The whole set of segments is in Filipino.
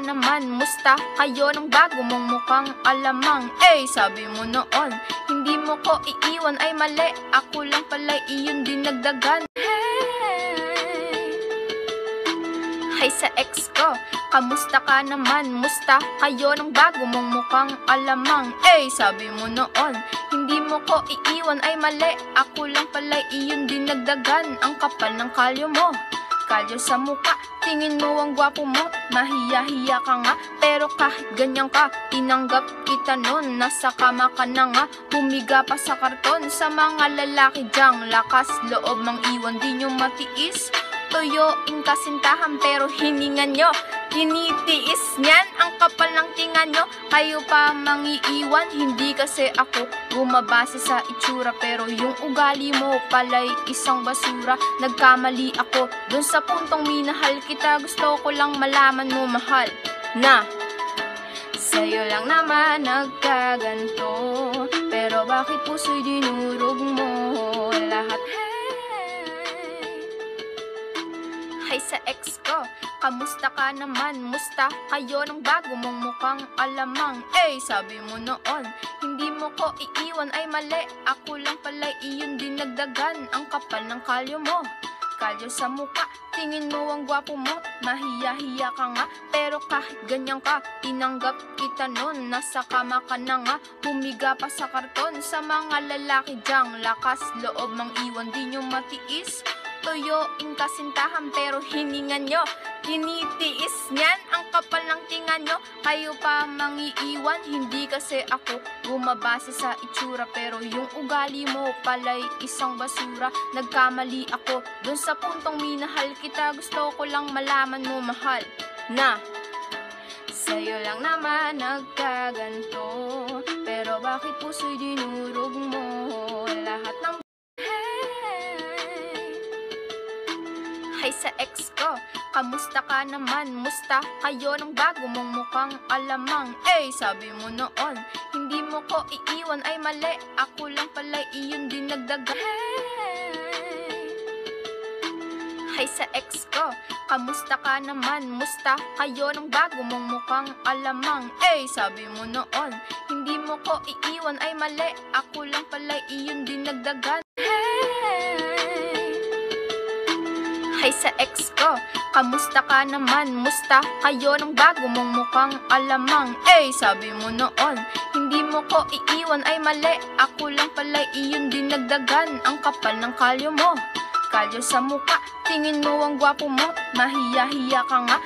naman, musta kayo ng bago mong mukhang alamang? Eh, sabi mo noon, hindi mo ko iiwan. Ay mali. Ako lang pala iyon din nagdagan. Hay sa ex ko, kamusta ka naman, musta kayo ng bago mong mukhang alamang? Eh, sabi mo noon, hindi mo ko iiwan. Ay mali. Ako lang pala iyon din nagdagan. Ang kapal ng kalyo mo. Kalyo sa muka Tingin mo ang gwapo mo, mahiya-hiya ka nga. Pero kahit ganyan ka, tinanggap kita nun. Nasa kama ka na nga, humiga pa sa karton. Sa mga lalaki dyang lakas loob mang iwan Di nyo matiis, tuyuin kasintahan Pero hiningan nyo, tinitiis niyan Ang kapal ng tinga nyo, kayo pa mangiiwan Hindi kasi ako bumabase sa itsura. Pero yung ugali mo pala'y isang basura. Nagkamali ako dun sa puntong minahal kita. Gusto ko lang malaman mo mahal na Sa'yo lang naman nagkaganto. Pero bakit puso'y dinurog mo? Lahat Sa ex ko, kamusta ka naman? Musta kayo ng bago mong mukhang alamang? Eh, sabi mo noon, hindi mo ko iiwan. Ay mali. Ako lang pala iyon din nagdagan. Ang kapal ng kalyo mo. Kalyo sa muka Tingin mo ang gwapo mo, mahiya-hiya ka nga. Pero kahit ganyan ka, tinanggap kita nun Nasa kama ka na nga, humiga pa sa karton. Sa mga lalaki dyang lakas. Loob mang iwan Di nyo matiis, tuyuin kasintahan Pero hiningan nyo, tinitiis niyan Ang kapal ng tinga nyo, kayo pa mangiiwan Hindi kasi ako bumabase sa itsura. Pero yung ugali mo pala'y isang basura. Nagkamali ako dun sa puntong minahal kita. Gusto ko lang malaman mo mahal na Sa'yo lang naman nagkaganto. Pero bakit puso'y dinurog mo? Lahat ng sa ex ko, kamusta ka naman, musta kayo ng bago mong mukhang alamang? Eh, sabi mo noon, hindi mo ko iiwan. Ay mali. Ako lang pala iyon din nagdagan Hay sa ex ko, kamusta ka naman, musta kayo ng bago mong mukhang alamang? Eh, sabi mo noon, hindi mo ko iiwan. Ay mali. Ako lang pala iyon din nagdagan Hay sa ex ko, kamusta ka naman, musta kayo ng bago mong mukhang alamang? Eh, sabi mo noon, hindi mo ko iiwan. Ay mali. Ako lang pala iyon din nagdagan Ang kapal ng kalyo mo, kalyo sa muka Tingin mo ang gwapo mo, mahiya-hiya ka nga.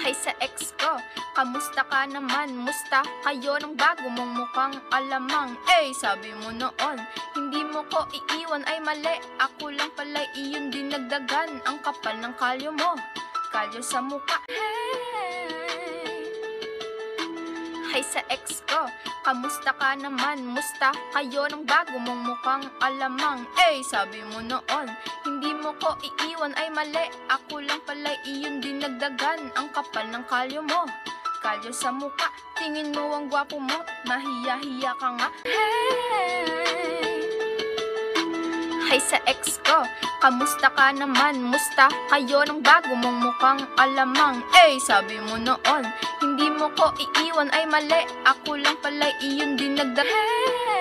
Hay sa ex ko, kamusta ka naman, musta kayo ng bago mong mukhang alamang? Eh, sabi mo noon, hindi mo ko iiwan. Ay mali. Ako lang pala iyon din nagdagan. Ang kapal ng kalyo mo, kalyo sa muka Hay sa ex ko, kamusta ka naman, musta kayo ng bago mong mukhang alamang? Eh, sabi mo noon, hindi mo ko iiwan. Ay mali. Ako lang pala iyon din nagdagan. Ang kapal ng kalyo mo, kalyo sa muka Tingin mo ang gwapo mo, mahiya-hiya ka nga. Hay sa ex ko, kamusta ka naman, musta kayo ng bago mong mukhang alamang? Eh, sabi mo noon, hindi mo ko iiwan. Ay mali. Ako lang pala iyon din nagdagan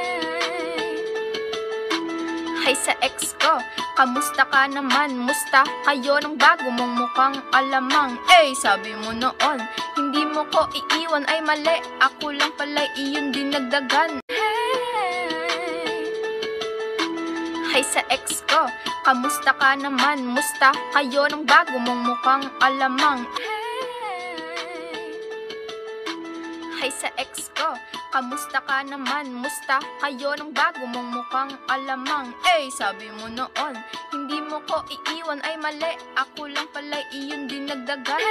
Hay sa ex ko, kamusta ka naman, musta kayo ng bago mong mukhang alamang? Eh, sabi mo noon, hindi mo ko iiwan. Ay mali. Ako lang pala iyon din nagdagan. Hay sa ex ko, kamusta ka naman, musta kayo ng bago mong mukhang alamang Hay sa ex ko, kamusta ka naman, musta kayo ng bago mong mukhang alamang? Eh, sabi mo noon, hindi mo ko iiwan. Ay mali. Ako lang pala iyon din nagdagan.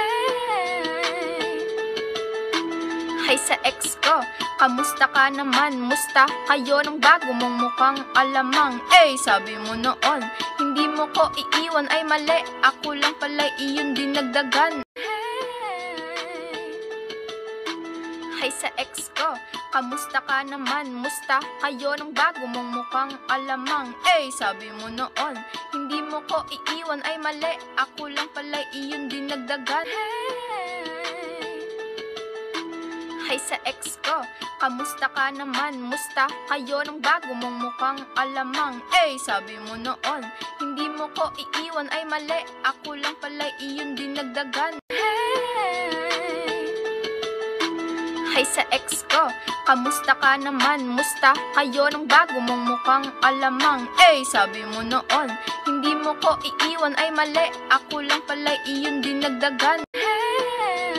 Hay sa ex ko, kamusta ka naman, musta kayo ng bago mong mukhang alamang? Eh, sabi mo noon, hindi mo ko iiwan. Ay mali. Ako lang pala iyon din nagdagan Hay sa ex ko, kamusta ka naman, musta kayo ng bago mong mukhang alamang? Eh, sabi mo noon, hindi mo ko iiwan. Ay mali. Ako lang pala iyon din nagdagan Hi sa ex ko, kamusta ka naman? Musta kayo ng bago mong mukhang alamang? Eh, sabi mo noon, hindi mo ko iiwan. Ay mali. Ako lang pala iyon dinagdagan Hey! Hi sa ex ko, kamusta ka naman? Musta kayo ng bago mong mukhang alamang? Eh, sabi mo noon, hindi mo ko iiwan. Ay mali. Ako lang pala iyon dinagdagan Hey!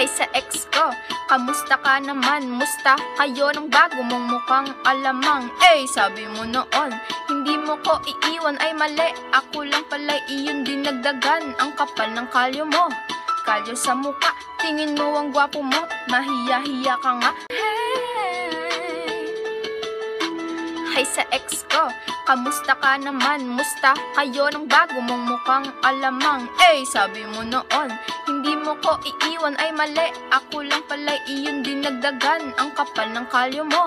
Hi sa ex ko, kamusta ka naman? Musta kayo ng bago mong mukhang alamang? Eh, sabi mo noon, hindi mo ko iiwan. Ay mali. Ako lang pala iyon dinagdagan Ang kapal ng kalyo mo. Kalyo sa muka, tingin mo ang gwapo mo Mahiya-hiya ka nga Hey! Hi sa ex ko, kamusta ka naman? Musta kayo ng bago mong mukhang alamang Eh, sabi mo noon, hindi mo ko iiwan ay mali Ako lang pala iyon dinagdagan Ang kapal ng kalyo mo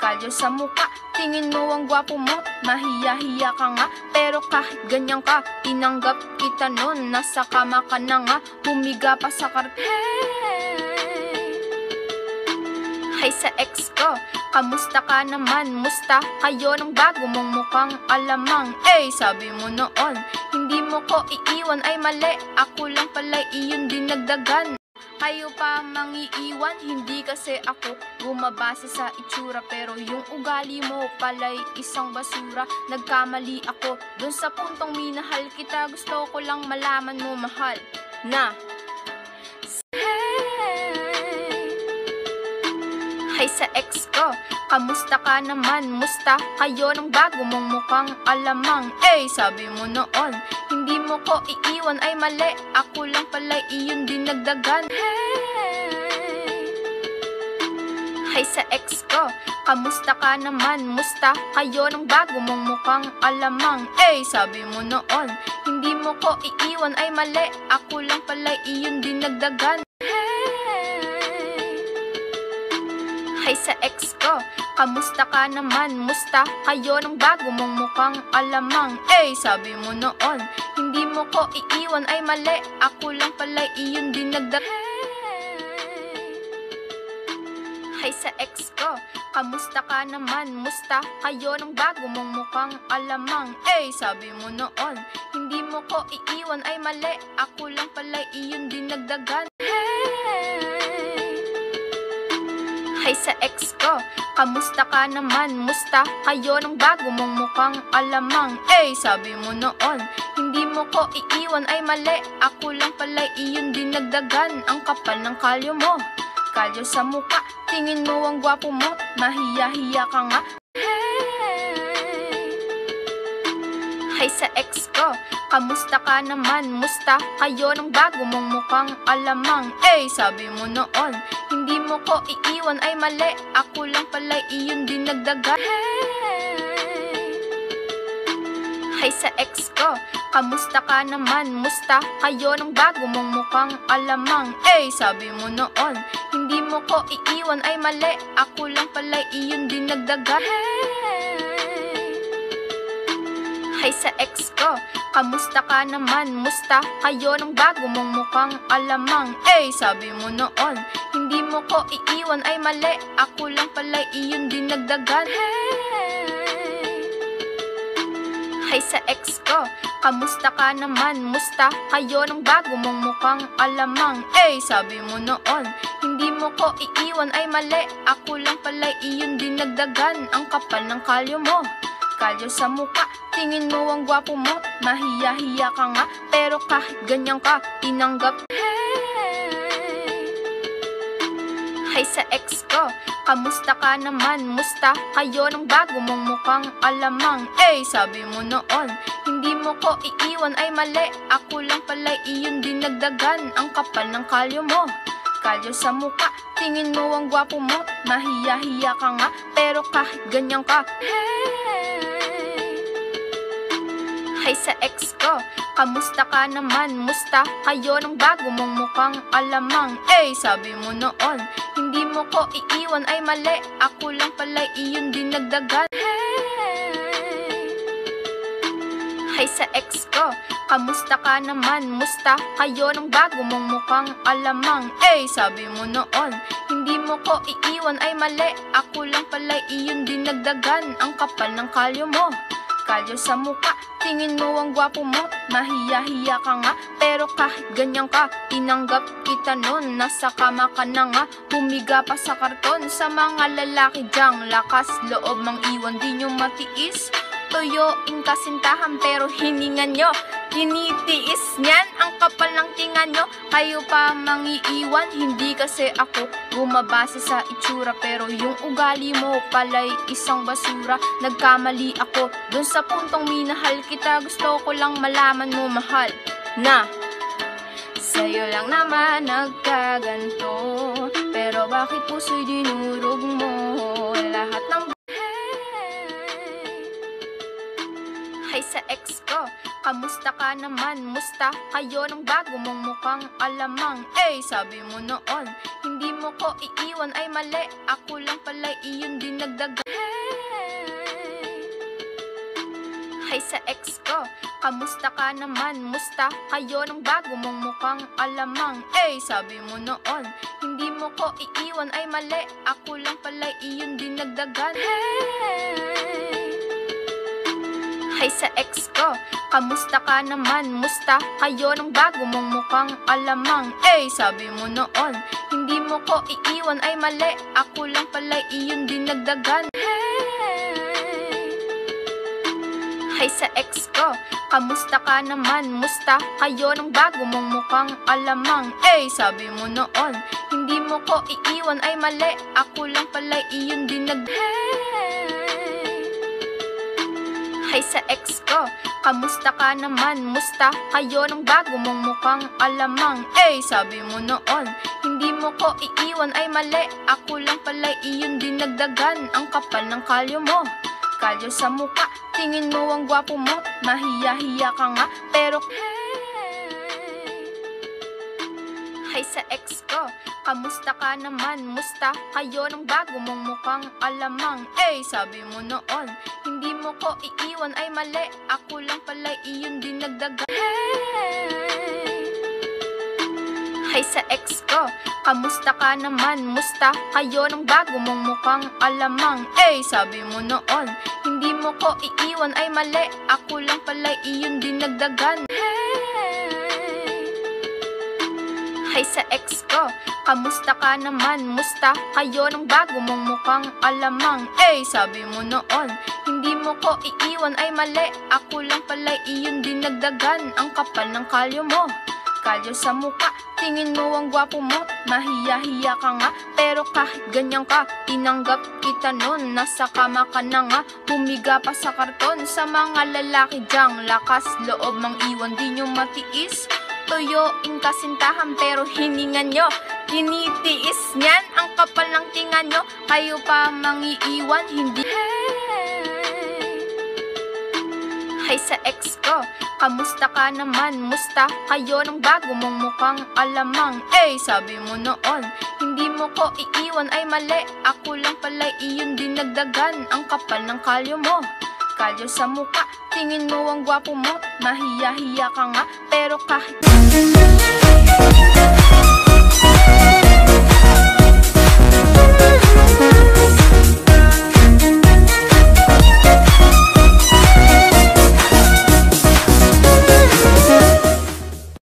Kalyo sa muka, tingin mo ang gwapo mo. Mahiya-hiya ka nga, pero kahit ganyan ka Tinanggap kita nun, nasa kama ka na nga Humiga pa sa karpet Hi sa ex ko, kamusta ka naman? Musta kayo ng bago mong mukhang alamang? Eh, sabi mo noon, hindi mo ko iiwan. Ay mali. Ako lang pala iyon dinagdagan kayo pa mangiiwan, hindi kasi ako bumabase sa itsura. Pero yung ugali mo pala'y isang basura. Nagkamali ako dun sa puntong minahal kita. Gusto ko lang malaman mo mahal na. Hey! Hi sa ex ko, kamusta ka naman? Musta kayo ng bago mong mukhang alamang Eh, sabi mo noon, hindi mo ko iiwan ay mali Ako lang pala iyon dinagdagan Hey! Hi sa ex ko, kamusta ka naman? Musta kayo ng bago mong mukhang alamang Eh, sabi mo noon, hindi mo ko iiwan ay mali Ako lang pala iyon dinagdagan Hey! Hi sa ex ko, kamusta ka naman? Musta kayo ng bago mong mukhang alamang? Eh, sabi mo noon, hindi mo ko iiwan. Ay mali. Ako lang pala iyon dinagdag Hi sa ex ko, kamusta ka naman? Musta kayo ng bago mong mukhang alamang? Eh, sabi mo noon, hindi mo ko iiwan. Ay mali. Ako lang pala iyon dinagdagan Hey! Hi sa ex ko, kamusta ka naman? Musta kayo ng bago mong mukhang alamang? Eh, sabi mo noon, hindi mo ko iiwan. Ay mali. Ako lang pala iyon dinagdagan Ang kapal ng kalyo mo. Kalyo sa muka, tingin mo ang gwapo mo. Mahiya-hiya ka nga. Hey! Hi sa ex ko, kamusta ka naman? Musta kayo ng bago mong mukhang alamang? Eh, sabi mo noon, hindi mo ko iiwan. Ay mali. Ako lang pala iyon dinagdagan Hey! Hi sa ex ko, kamusta ka naman? Musta kayo ng bago mong mukhang alamang? Eh, sabi mo noon, hindi mo ko iiwan. Ay mali. Ako lang pala iyon dinagdagan Hey! Hi sa ex ko, kamusta ka naman? Musta kayo ng bago mong mukhang alamang? Eh, sabi mo noon, hindi mo ko iiwan. Ay mali. Ako lang pala iyon dinagdagan Hey! Hi sa ex ko, kamusta ka naman? Musta kayo ng bago mong mukhang alamang? Eh, sabi mo noon, hindi mo ko iiwan. Ay mali. Ako lang pala iyon dinagdagan Ang kapal ng kalyo mo. Kalyo sa muka, tingin mo ang gwapo mo Mahiya-hiya ka nga, pero kahit ganyan ka Tinanggap. Hi sa ex ko, kamusta ka naman? Musta kayo ng bago mong mukhang alamang? Eh, sabi mo noon, hindi mo ko iiwan. Ay mali. Ako lang pala iyon dinagdagan Ang kapal ng kalyo mo. Kalyo sa muka, tingin mo ang gwapo mo Mahiya-hiya ka nga, pero kahit ganyan ka Hey! Hi sa ex ko, kamusta ka naman? Musta kayo ng bago mong mukhang alamang? Eh, sabi mo noon, hindi mo ko iiwan. Ay mali. Ako lang pala iyon dinagdagan Hey! Hi Hi sa ex ko, kamusta ka naman? Musta kayo ng bago mong mukhang alamang? Eh, sabi mo noon, hindi mo ko iiwan. Ay mali. Ako lang pala iyon dinagdagan Ang kapal ng kalyo mo Kalyo sa muka, tingin mo ang gwapo mo Mahiya-hiya ka nga, pero kahit ganyan ka Tinanggap kita nun, nasa kama ka na nga Humiga pa sa karton. Sa mga lalaki dyang Lakas loob mang iwan, di nyo matiis Tuyuin kasintahan pero hiningan nyo. Tinitiis niyan ang kapal ng tinga nyo. Kayo pa mangiiwan Hindi kasi ako bumabase sa itsura. Pero yung ugali mo pala'y isang basura. Nagkamali ako dun sa puntong minahal kita. Gusto ko lang malaman mo mahal Na Sa'yo lang naman nagkaganto. Pero bakit puso'y dinurog mo Hi sa ex ko, kamusta ka naman? Musta kayo ng bago mong mukhang alamang? Eh, sabi mo noon, hindi mo ko iiwan. Ay mali. Ako lang pala iyon dinagdagan Hi sa ex ko, kamusta ka naman? Musta kayo ng bago mong mukhang alamang? Eh, sabi mo noon, hindi mo ko iiwan. Ay mali. Ako lang pala iyon dinagdagan Hi sa ex ko, kamusta ka naman? Musta kayo ng bago mong mukhang alamang? Eh, sabi mo noon, hindi mo ko iiwan. Ay mali. Ako lang pala iyon dinagdagan Hi sa ex ko, kamusta ka naman? Musta kayo ng bago mong mukhang alamang? Eh, sabi mo noon, hindi mo ko iiwan. Ay mali. Ako lang pala iyon dinagdagan Hi sa ex ko, kamusta ka naman? Musta kayo ng bago mong mukhang alamang? Eh, sabi mo noon, hindi mo ko iiwan. Ay mali. Ako lang pala iyon dinagdagan Ang kapal ng kalyo mo. Kalyo sa muka, tingin mo ang gwapo mo. Mahiya-hiya ka nga, pero kamusta ka naman? Musta kayo ng bago mong mukhang alamang? Eh, sabi mo noon, hindi mo ko iiwan. Ay mali. Ako lang pala iyon dinagdagan Hi sa ex ko, kamusta ka naman? Musta kayo ng bago mong mukhang alamang? Eh, sabi mo noon, hindi mo ko iiwan. Ay mali. Ako lang pala iyon dinagdagan Hi sa ex ko, kamusta ka naman? Musta kayo ng bago mong mukhang alamang? Eh, sabi mo noon, hindi mo ko iiwan. Ay mali. Ako lang pala iyon dinagdagan Ang kapal ng kalyo mo. Kalyo sa muka, tingin mo ang gwapo mo. Mahiya-hiya ka nga, pero kahit ganyan ka Tinanggap kita nun, nasa kama ka na nga Humiga pa sa karton. Sa mga lalaki dyang Lakas loob mang iwan, di nyo matiis Tuyuin kasintahan pero hiningan nyo. Tinitiis niyan ang kapal ng tinga nyo. Kayo pa mangiiwan, hindi. Hi sa ex ko, kamusta ka naman? Musta kayo ng bago mong mukhang alamang? Eh, sabi mo noon, hindi mo ko iiwan. Ay mali. Ako lang pala iyon dinagdagan Ang kapal ng kalyo mo. Kalyo sa muka, tingin mo ang gwapo mo Mahiya-hiya ka nga, pero kahit